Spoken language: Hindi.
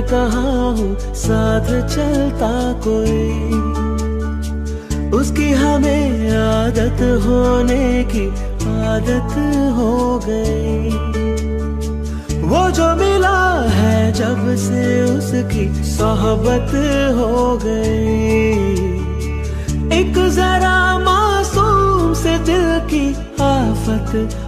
कहा हूँ? साथ चलता कोई। उसकी हमें आदत होने की आदत हो गई। वो जो मिला है जब से उसकी सोहबत हो गई। एक जरा मासूम से दिल की आफत